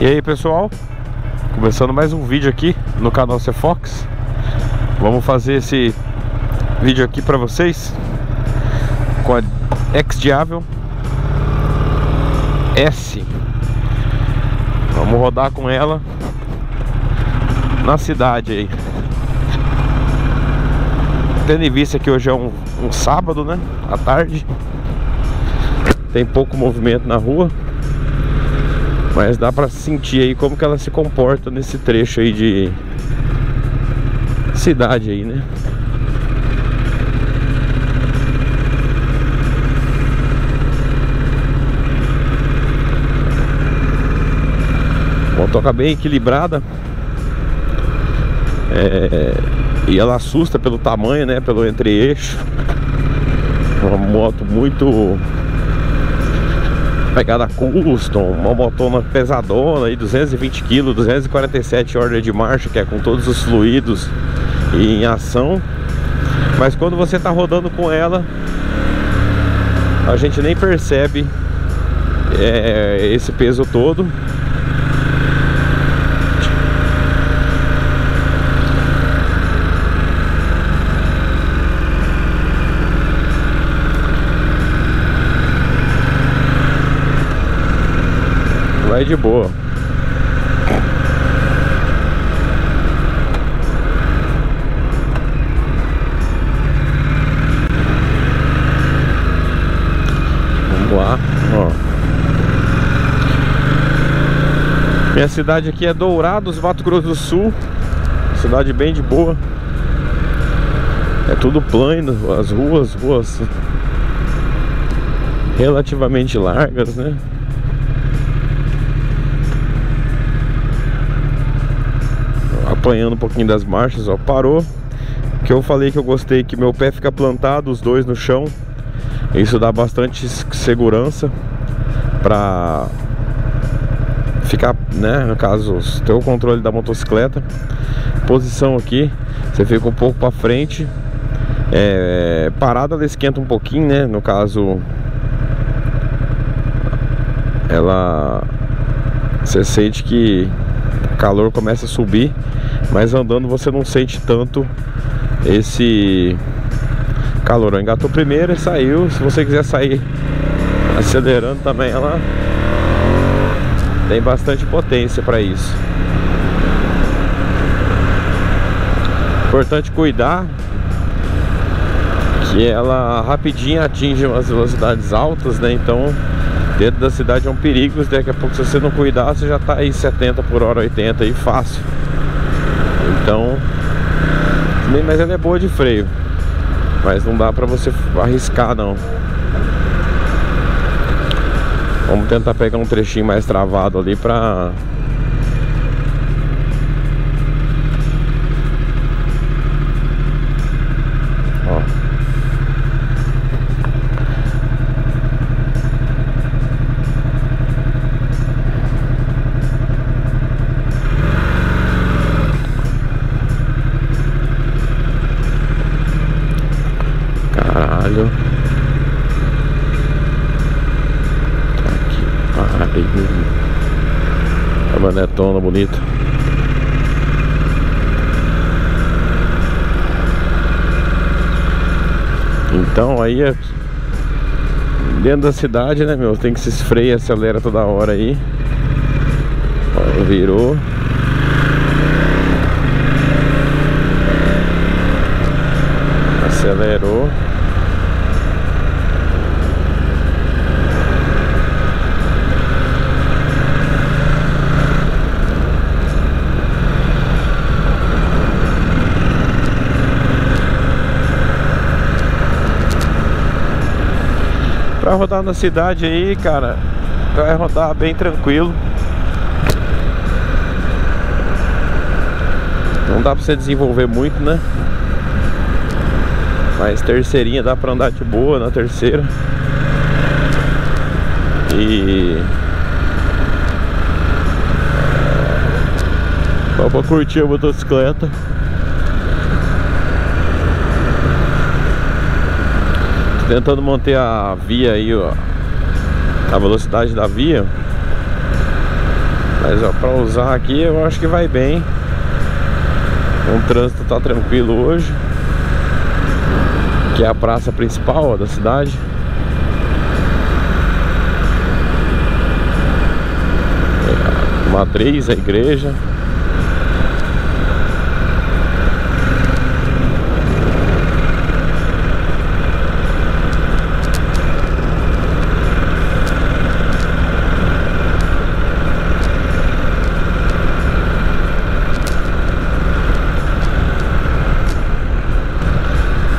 E aí pessoal, começando mais um vídeo aqui no canal Fox. Vamos fazer esse vídeo aqui para vocês com a X-Diavel S. Vamos rodar com ela na cidade aí. Tendo em vista que hoje é um, um sábado, né? À tarde. Tem pouco movimento na rua. Mas dá pra sentir aí como que ela se comporta nesse trecho aí de cidade aí, né? Motoca bem equilibrada é, E ela assusta pelo tamanho, né? Pelo entre-eixo Uma moto muito pegada custom, uma motona pesadona aí, 220 kg, 247 ordem de marcha, que é com todos os fluidos em ação. Mas quando você está rodando com ela, a gente nem percebe é, esse peso todo. Vai de boa. Vamos lá, ó. Minha cidade aqui é Dourados, Mato Grosso do Sul. Cidade bem de boa. É tudo plano, as ruas, ruas relativamente largas, né? Acompanhando um pouquinho das marchas, ó, parou. Que eu falei que eu gostei que meu pé fica plantado, os dois no chão. Isso dá bastante segurança para ficar, né, no caso, ter o controle da motocicleta. Posição aqui, você fica um pouco para frente. É, parada ela esquenta um pouquinho, né? No caso, ela você sente que o calor começa a subir mas andando você não sente tanto esse calor. Engatou primeiro e saiu. Se você quiser sair acelerando também, ela tem bastante potência para isso. Importante cuidar que ela rapidinho atinge umas velocidades altas, né? Então dentro da cidade é um perigo. Daqui a pouco se você não cuidar, você já tá aí 70 por hora, 80 aí fácil. Então, mas ela é boa de freio. Mas não dá pra você arriscar não. Vamos tentar pegar um trechinho mais travado ali pra Caminhonetona bonita. Então aí é dentro da cidade, né, meu? Tem que se esfreia, acelera toda hora aí. Ó, virou. Acelerou. Pra rodar na cidade aí, cara Vai rodar bem tranquilo. Não dá pra você desenvolver muito, né? Mas terceirinha dá pra andar de boa na terceira. E... Só pra curtir a motocicleta tentando manter a via aí, ó, a velocidade da via. Mas ó, pra usar aqui eu acho que vai bem. O trânsito tá tranquilo hoje Que é a praça principal ó, da cidade. Matriz, a igreja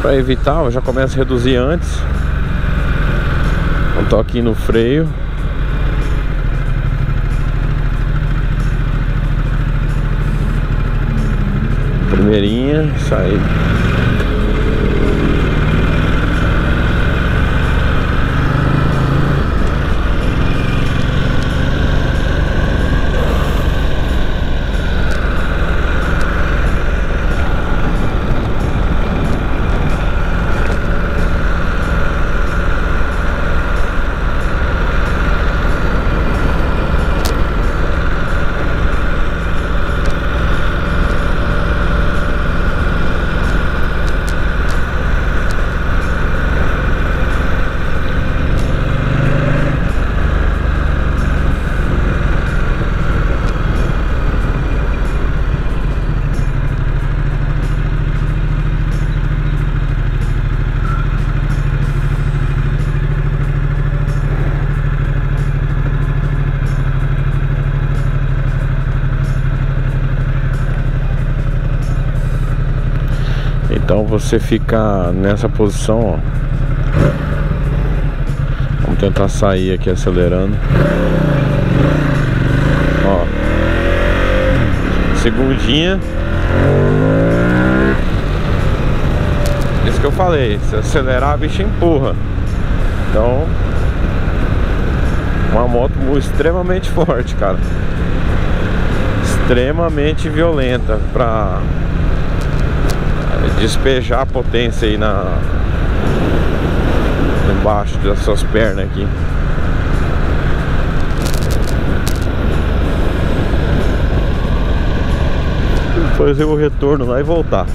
para evitar, eu já começo a reduzir antes. Um toquinho no freio. Primeirinha, sair Então você fica nessa posição, ó. Vamos tentar sair aqui acelerando. Ó. Segundinha. Isso que eu falei, se acelerar a bicha empurra. Então, uma moto extremamente forte, cara. Extremamente violenta pra despejar a potência aí na embaixo das suas pernas aqui. Fazer o retorno lá e voltar.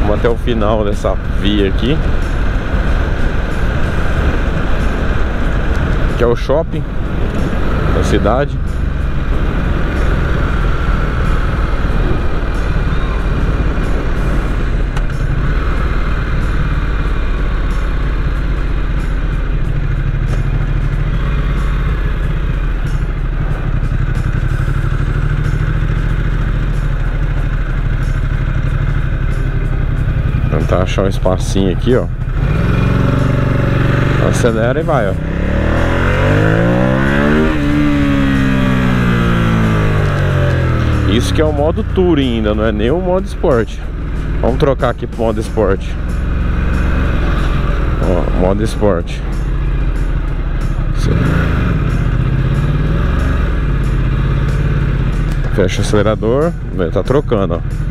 Vamos até o final dessa via aqui. Que é o shopping da cidade. Tentar achar um espacinho aqui, ó. Acelera e vai, ó. Isso que é o modo Touring ainda, não é nem o modo esporte. Vamos trocar aqui pro modo esporte. Ó, modo esporte. Fecha o acelerador, tá trocando, ó.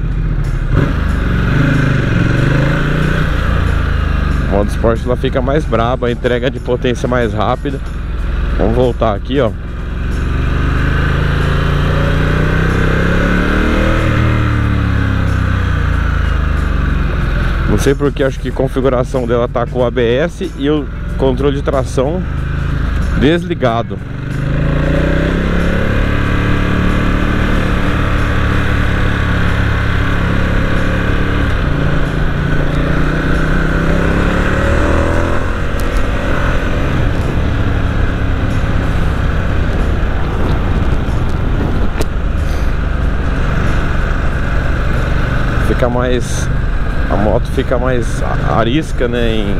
Modo esporte ela fica mais braba, entrega de potência mais rápida. Vamos voltar aqui, ó. Não sei porque, acho que a configuração dela tá com o ABS e o controle de tração desligado. Fica mais a moto fica mais arisca, né, em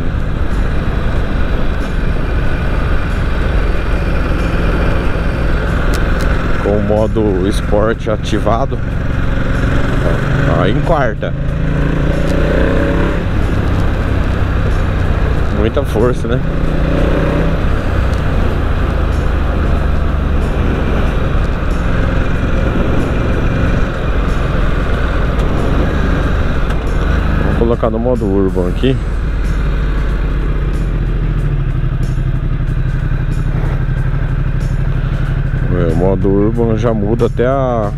com o modo esporte ativado. Em quarta. Muita força, né? Colocar no modo urban aqui. É, o modo Urban já muda até a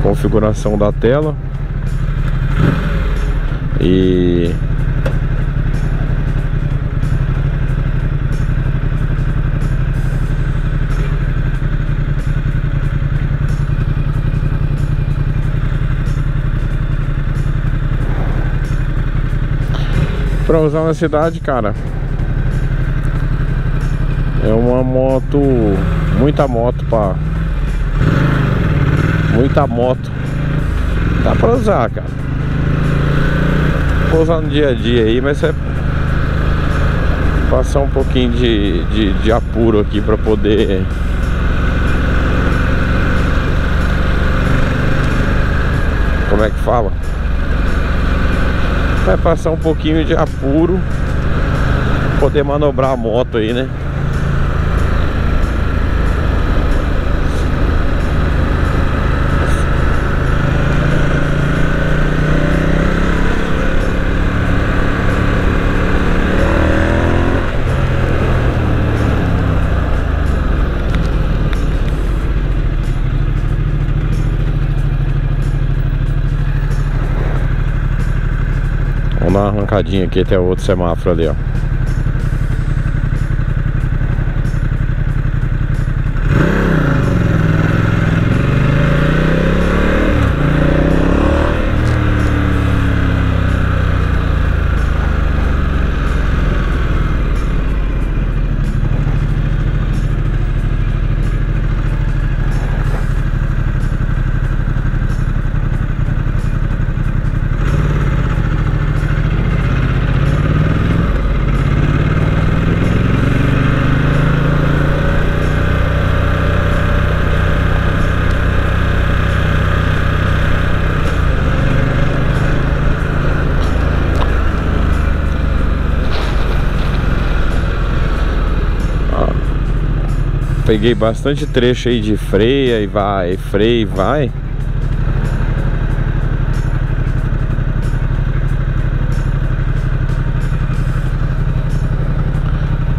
configuração da tela. E Pra usar na cidade, cara. É uma moto Muita moto pra Muita moto. Dá pra usar, cara. Vou usar no dia a dia aí, mas é Passar um pouquinho de, de, de apuro aqui pra poder Como é que fala? Vai passar um pouquinho de apuro Poder manobrar a moto aí, né? Dar uma arrancadinha aqui até outro semáforo ali, ó. Peguei bastante trecho aí de freia e vai, freia e vai.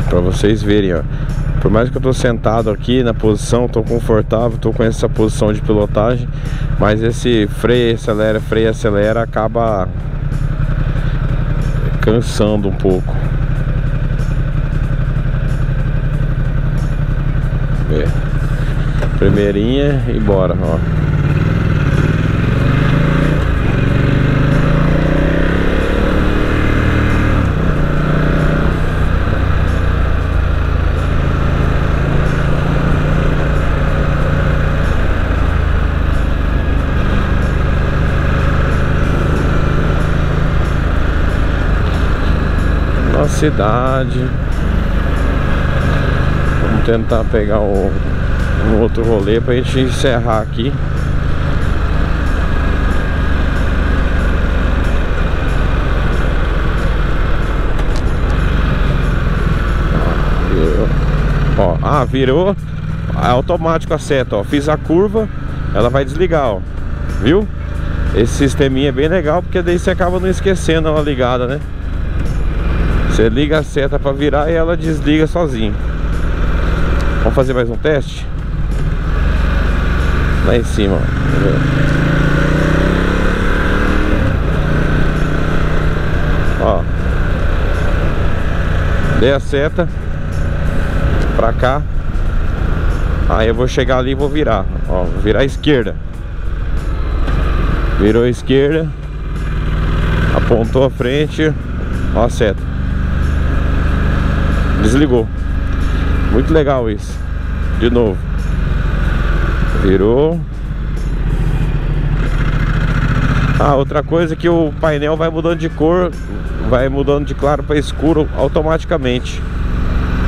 Pra vocês verem, ó. Por mais que eu tô sentado aqui na posição, tô confortável, tô com essa posição de pilotagem Mas esse freio acelera, freio acelera acaba cansando um pouco ver. Primeirinha e bora, ó. Na cidade tentar pegar o, um outro rolê pra gente encerrar aqui. Ó, ah, virou é automático a seta, ó. Fiz a curva, ela vai desligar, ó. Viu? Esse sisteminha é bem legal porque daí você acaba não esquecendo ela ligada, né? Você liga a seta para virar e ela desliga sozinho. Vamos fazer mais um teste? Lá em cima, ó. Dei a seta pra cá. Aí eu vou chegar ali e vou virar. Ó, vou virar à esquerda. Virou à esquerda. Apontou a frente. Ó a seta. Desligou. Muito legal isso. De novo. Virou. Ah, outra coisa é que o painel vai mudando de cor, vai mudando de claro para escuro automaticamente.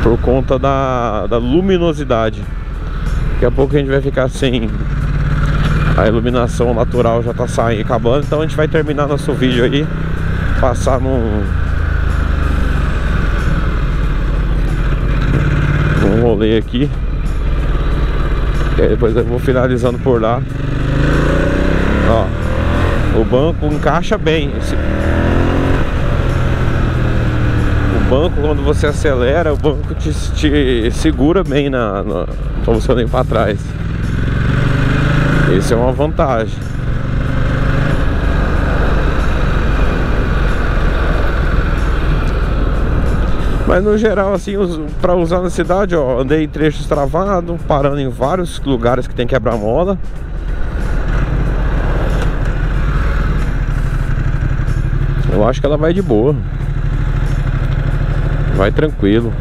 Por conta da, da luminosidade. Daqui a pouco a gente vai ficar sem a iluminação natural já tá saindo, acabando, então a gente vai terminar nosso vídeo aí, passar num um rolê aqui e aí depois eu vou finalizando por lá Ó O banco encaixa bem esse... O banco, quando você acelera, o banco te, te segura bem na, na, pra você ir pra trás. Isso é uma vantagem. Mas no geral, assim, para usar na cidade, ó, andei em trechos travados, parando em vários lugares que tem quebra-mola. Eu acho que ela vai de boa. Vai tranquilo.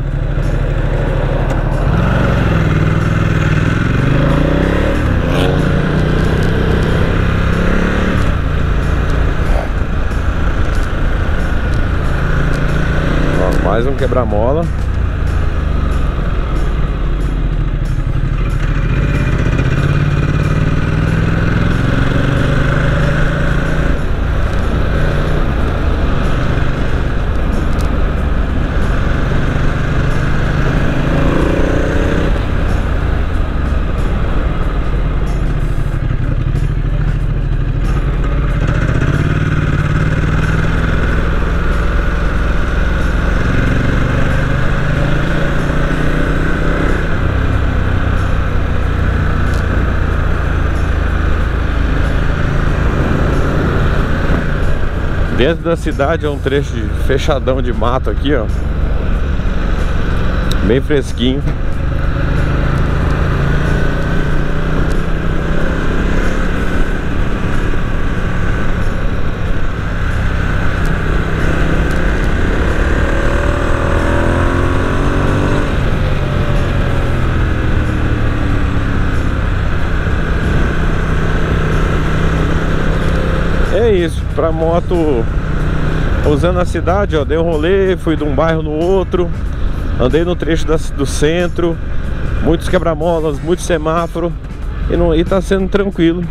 Mais um quebra-mola. Dentro da cidade é um trecho de fechadão de mato aqui, ó. Bem fresquinho. É isso, pra moto usando a cidade, ó, dei um rolê, fui de um bairro no outro, andei no trecho da, do centro, muitos quebra-molas, muitos semáforos e, não, e tá sendo tranquilo.